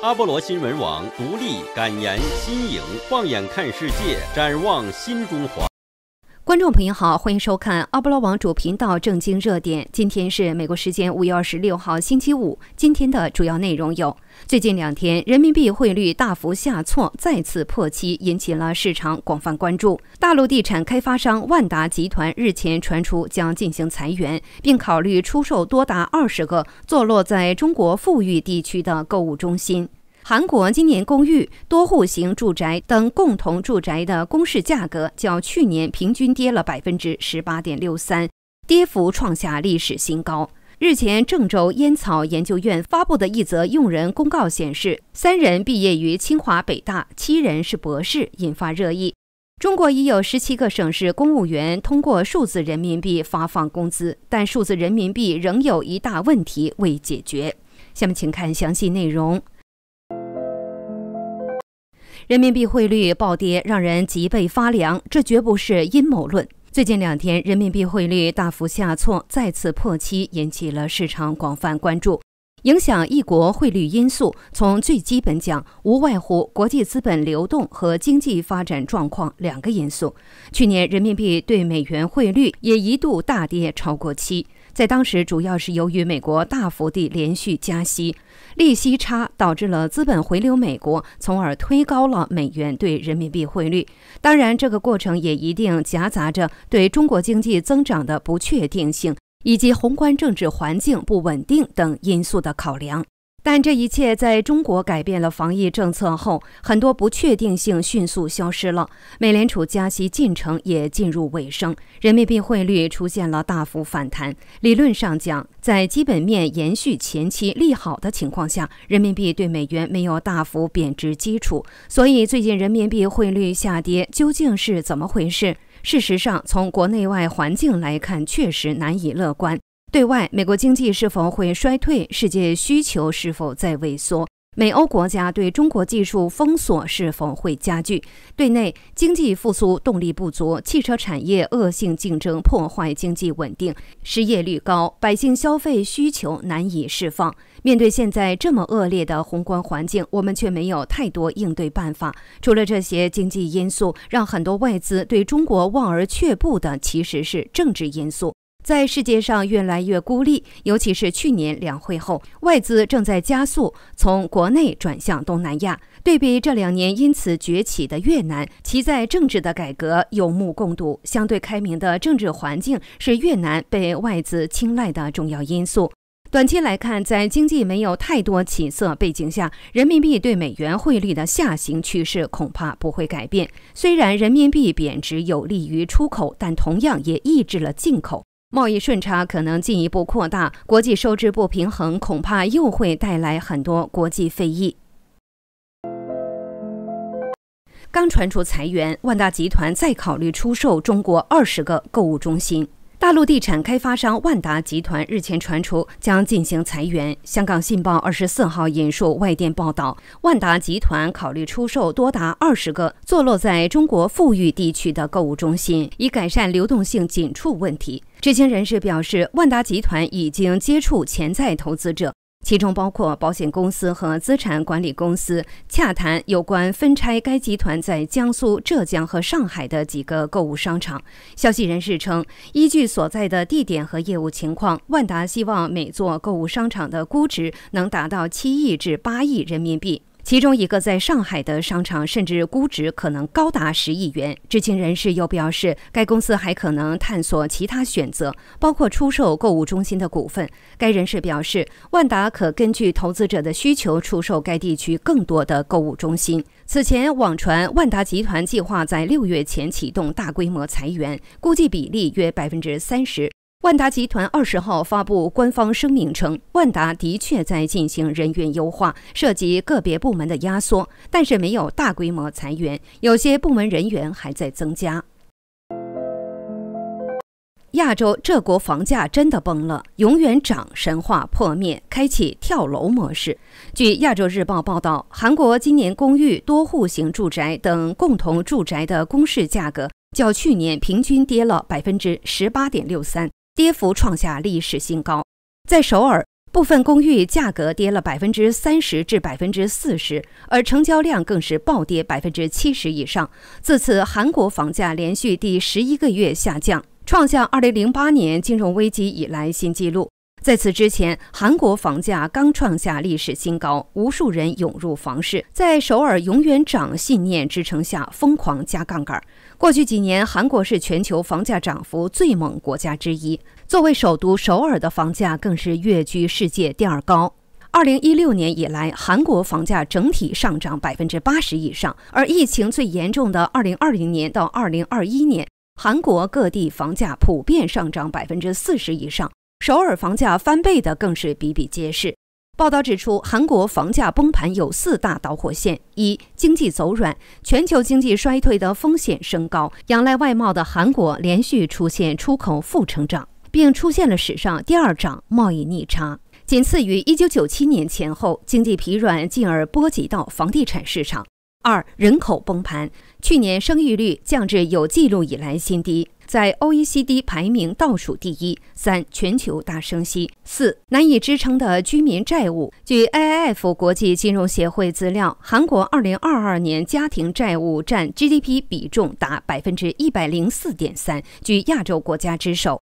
阿波罗新闻网独立、感言、新颖，放眼看世界，展望新中华。观众朋友好，欢迎收看阿波罗网主频道《正经热点》。今天是美国时间五月二十六号，星期五。今天的主要内容有：最近两天人民币汇率大幅下挫，再次破七，引起了市场广泛关注。大陆地产开发商万达集团日前传出将进行裁员，并考虑出售多达二十个坐落在中国富裕地区的购物中心。韩国今年公寓、多户型住宅等共同住宅的公示价格较去年平均跌了百分之十八点六三，跌幅创下历史新高。日前，郑州烟草研究院发布的一则用人公告显示，三人毕业于清华、北大，七人是博士，引发热议。中国已有十七个省市公务员通过数字人民币发放工资，但数字人民币仍有一大问题未解决。下面请看详细内容。人民币汇率暴跌，让人脊背发凉。这绝不是阴谋论。最近两天，人民币汇率大幅下挫，再次破七，引起了市场广泛关注。影响一国汇率因素，从最基本讲，无外乎国际资本流动和经济发展状况两个因素。去年人民币对美元汇率也一度大跌超过七。在当时，主要是由于美国大幅地连续加息，利息差导致了资本回流美国，从而推高了美元对人民币汇率。当然，这个过程也一定夹杂着对中国经济增长的不确定性，以及宏观政治环境不稳定等因素的考量。但这一切在中国改变了防疫政策后，很多不确定性迅速消失了。美联储加息进程也进入尾声，人民币汇率出现了大幅反弹。理论上讲，在基本面延续前期利好的情况下，人民币对美元没有大幅贬值基础。所以，最近人民币汇率下跌究竟是怎么回事？事实上，从国内外环境来看，确实难以乐观。对外，美国经济是否会衰退？世界需求是否在萎缩？美欧国家对中国技术封锁是否会加剧？对内，经济复苏动力不足，汽车产业恶性竞争破坏经济稳定，失业率高，百姓消费需求难以释放。面对现在这么恶劣的宏观环境，我们却没有太多应对办法。除了这些经济因素，让很多外资对中国望而却步的，其实是政治因素。在世界上越来越孤立，尤其是去年两会后，外资正在加速从国内转向东南亚。对比这两年因此崛起的越南，其在政治的改革有目共睹。相对开明的政治环境是越南被外资青睐的重要因素。短期来看，在经济没有太多起色背景下，人民币对美元汇率的下行趋势恐怕不会改变。虽然人民币贬值有利于出口，但同样也抑制了进口。贸易顺差可能进一步扩大，国际收支不平衡恐怕又会带来很多国际非议。刚传出裁员，万达集团再考虑出售中国二十个购物中心。大陆地产开发商万达集团日前传出将进行裁员。香港信报二十四号引述外电报道，万达集团考虑出售多达二十个坐落在中国富裕地区的购物中心，以改善流动性紧促问题。知情人士表示，万达集团已经接触潜在投资者。其中包括保险公司和资产管理公司，洽谈有关分拆该集团在江苏、浙江和上海的几个购物商场。消息人士称，依据所在的地点和业务情况，万达希望每座购物商场的估值能达到七亿至八亿人民币。其中一个在上海的商场，甚至估值可能高达十亿元。知情人士又表示，该公司还可能探索其他选择，包括出售购物中心的股份。该人士表示，万达可根据投资者的需求出售该地区更多的购物中心。此前网传，万达集团计划在六月前启动大规模裁员，估计比例约百分之三十。万达集团二十号发布官方声明称，万达的确在进行人员优化，涉及个别部门的压缩，但是没有大规模裁员，有些部门人员还在增加。亚洲这国房价真的崩了，永远涨神话破灭，开启跳楼模式。据亚洲日报报道，韩国今年公寓、多户型住宅等共同住宅的公示价格较去年平均跌了百分之十八点六三。跌幅创下历史新高。在首尔，部分公寓价格跌了百分之三十至百分之四十，而成交量更是暴跌百分之七十以上。自此，韩国房价连续第十一个月下降，创下二零零八年金融危机以来新纪录。在此之前，韩国房价刚创下历史新高，无数人涌入房市，在首尔永远涨信念支撑下，疯狂加杠杆。过去几年，韩国是全球房价涨幅最猛国家之一。作为首都首尔的房价更是跃居世界第二高。二零一六年以来，韩国房价整体上涨百分之八十以上，而疫情最严重的二零二零年到二零二一年，韩国各地房价普遍上涨百分之四十以上，首尔房价翻倍的更是比比皆是。报道指出，韩国房价崩盘有四大导火线：一、经济走软，全球经济衰退的风险升高；仰赖外贸的韩国连续出现出口负成长，并出现了史上第二涨贸易逆差，仅次于1997年前后，经济疲软进而波及到房地产市场。二、人口崩盘，去年生育率降至有记录以来新低。在 OECD 排名倒数第一。三、全球大升息。四、难以支撑的居民债务。据 IIF 国际金融协会资料，韩国2022年家庭债务占 GDP 比重达百分之一百零四点三，居亚洲国家之首。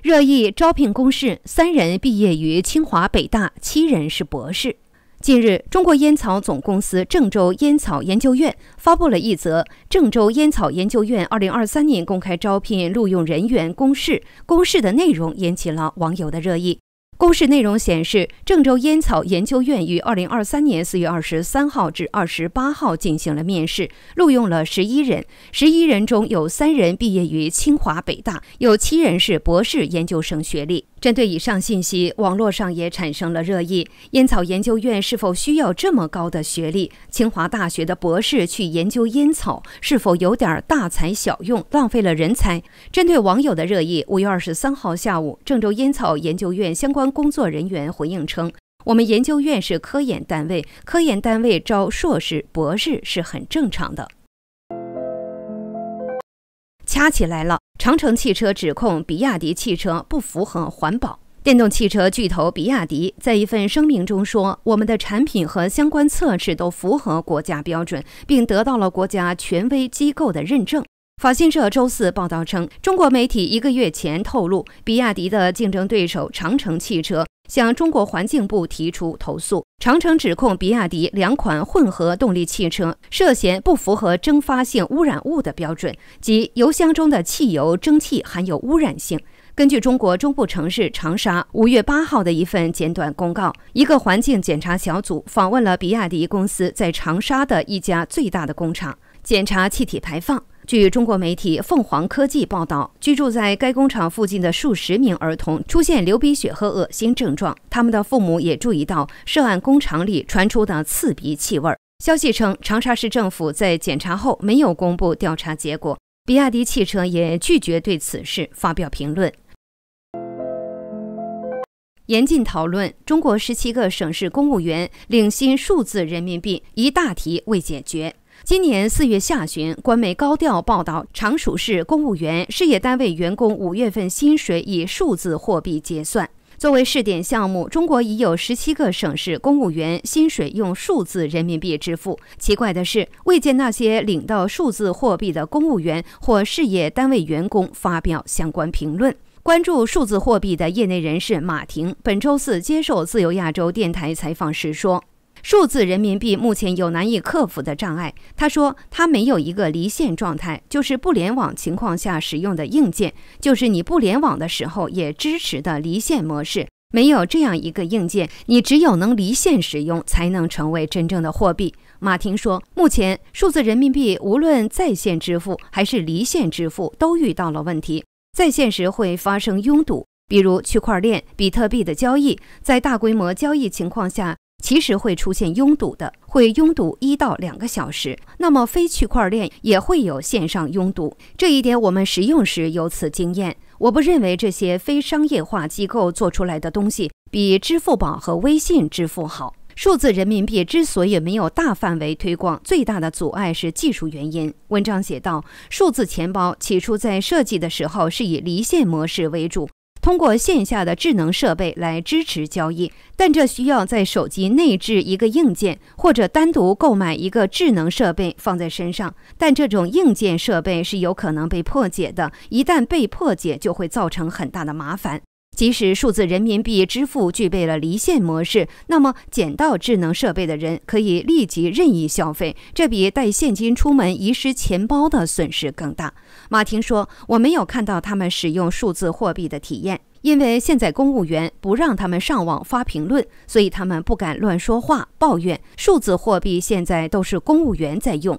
热议招聘公示：三人毕业于清华北大，七人是博士。近日，中国烟草总公司郑州烟草研究院发布了一则郑州烟草研究院2023年公开招聘录用人员公示，公示的内容引起了网友的热议。公示内容显示，郑州烟草研究院于二零二三年四月二十三号至二十八号进行了面试，录用了十一人。十一人中有三人毕业于清华北大，有七人是博士研究生学历。针对以上信息，网络上也产生了热议：烟草研究院是否需要这么高的学历？清华大学的博士去研究烟草，是否有点大材小用，浪费了人才？针对网友的热议，五月二十三号下午，郑州烟草研究院相关工作人员回应称：“我们研究院是科研单位，科研单位招硕士、博士是很正常的。”掐起来了！长城汽车指控比亚迪汽车不符合环保。电动汽车巨头比亚迪在一份声明中说：“我们的产品和相关测试都符合国家标准，并得到了国家权威机构的认证。”法新社周四报道称，中国媒体一个月前透露，比亚迪的竞争对手长城汽车。向中国环境部提出投诉，长城指控比亚迪两款混合动力汽车涉嫌不符合蒸发性污染物的标准，即油箱中的汽油蒸汽含有污染性。根据中国中部城市长沙五月八号的一份简短公告，一个环境检查小组访问了比亚迪公司在长沙的一家最大的工厂，检查气体排放。据中国媒体凤凰科技报道，居住在该工厂附近的数十名儿童出现流鼻血和恶心症状，他们的父母也注意到涉案工厂里传出的刺鼻气味。消息称，长沙市政府在检查后没有公布调查结果，比亚迪汽车也拒绝对此事发表评论。严禁讨论中国十七个省市公务员领薪数字人民币一大题未解决。今年四月下旬，官媒高调报道，常熟市公务员、事业单位员工五月份薪水以数字货币结算。作为试点项目，中国已有十七个省市公务员薪水用数字人民币支付。奇怪的是，未见那些领到数字货币的公务员或事业单位员工发表相关评论。关注数字货币的业内人士马婷本周四接受自由亚洲电台采访时说。数字人民币目前有难以克服的障碍。他说，它没有一个离线状态，就是不联网情况下使用的硬件，就是你不联网的时候也支持的离线模式。没有这样一个硬件，你只有能离线使用，才能成为真正的货币。马婷说，目前数字人民币无论在线支付还是离线支付都遇到了问题。在线时会发生拥堵，比如区块链、比特币的交易，在大规模交易情况下。其实会出现拥堵的，会拥堵一到两个小时。那么非区块链也会有线上拥堵，这一点我们使用时有此经验。我不认为这些非商业化机构做出来的东西比支付宝和微信支付好。数字人民币之所以没有大范围推广，最大的阻碍是技术原因。文章写道，数字钱包起初在设计的时候是以离线模式为主。通过线下的智能设备来支持交易，但这需要在手机内置一个硬件，或者单独购买一个智能设备放在身上。但这种硬件设备是有可能被破解的，一旦被破解，就会造成很大的麻烦。即使数字人民币支付具备了离线模式，那么捡到智能设备的人可以立即任意消费，这比带现金出门遗失钱包的损失更大。马婷说：“我没有看到他们使用数字货币的体验，因为现在公务员不让他们上网发评论，所以他们不敢乱说话、抱怨。数字货币现在都是公务员在用。”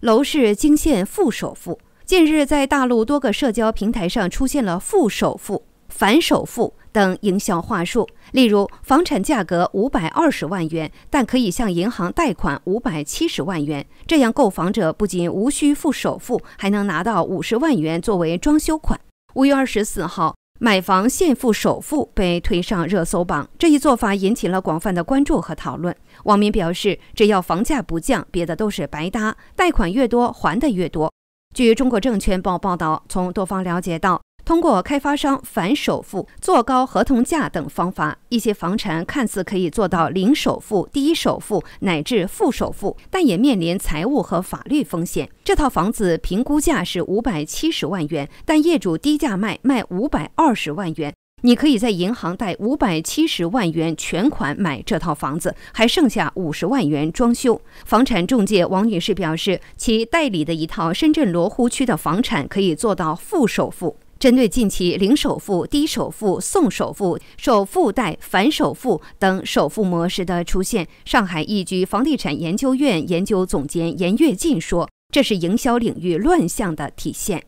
楼市惊现负首付。近日，在大陆多个社交平台上出现了“负首付”“反首付”等营销话术。例如，房产价格五百二十万元，但可以向银行贷款五百七十万元，这样购房者不仅无需付首付，还能拿到五十万元作为装修款。五月二十四号，买房现付首付被推上热搜榜，这一做法引起了广泛的关注和讨论。网民表示，只要房价不降，别的都是白搭，贷款越多，还的越多。据中国证券报报道，从多方了解到，通过开发商反首付、做高合同价等方法，一些房产看似可以做到零首付、低首付乃至负首付，但也面临财务和法律风险。这套房子评估价是五百七十万元，但业主低价卖，卖五百二十万元。你可以在银行贷五百七十万元全款买这套房子，还剩下五十万元装修。房产中介王女士表示，其代理的一套深圳罗湖区的房产可以做到负首付。针对近期零首付、低首付、送首付、首付贷、反首付等首付模式的出现，上海易居房地产研究院研究总监严跃进说：“这是营销领域乱象的体现。”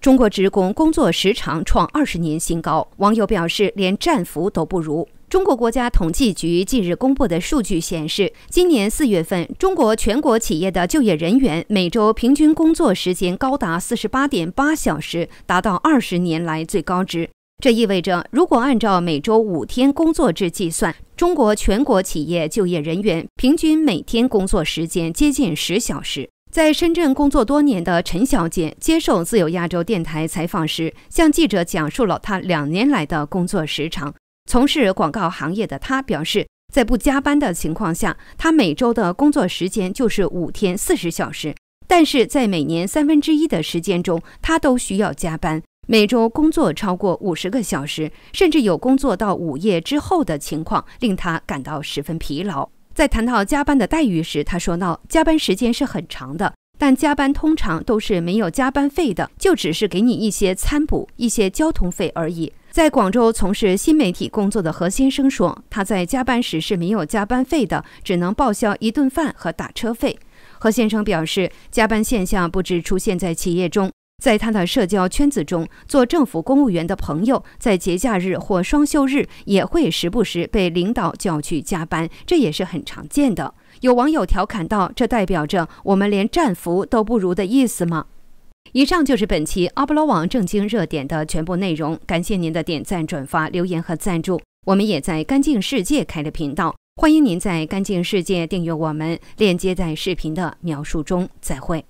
中国职工工作时长创二十年新高，网友表示连战俘都不如。中国国家统计局近日公布的数据显示，今年四月份，中国全国企业的就业人员每周平均工作时间高达四十八点八小时，达到二十年来最高值。这意味着，如果按照每周五天工作制计算，中国全国企业就业人员平均每天工作时间接近十小时。在深圳工作多年的陈小姐接受自由亚洲电台采访时，向记者讲述了她两年来的工作时长。从事广告行业的她表示，在不加班的情况下，她每周的工作时间就是五天四十小时；但是在每年三分之一的时间中，她都需要加班，每周工作超过五十个小时，甚至有工作到午夜之后的情况，令她感到十分疲劳。在谈到加班的待遇时，他说到：“加班时间是很长的，但加班通常都是没有加班费的，就只是给你一些餐补、一些交通费而已。”在广州从事新媒体工作的何先生说：“他在加班时是没有加班费的，只能报销一顿饭和打车费。”何先生表示，加班现象不止出现在企业中。在他的社交圈子中，做政府公务员的朋友在节假日或双休日也会时不时被领导叫去加班，这也是很常见的。有网友调侃道：“这代表着我们连战俘都不如的意思吗？”以上就是本期阿波罗网正经热点的全部内容，感谢您的点赞、转发、留言和赞助。我们也在干净世界开了频道，欢迎您在干净世界订阅我们，链接在视频的描述中。再会。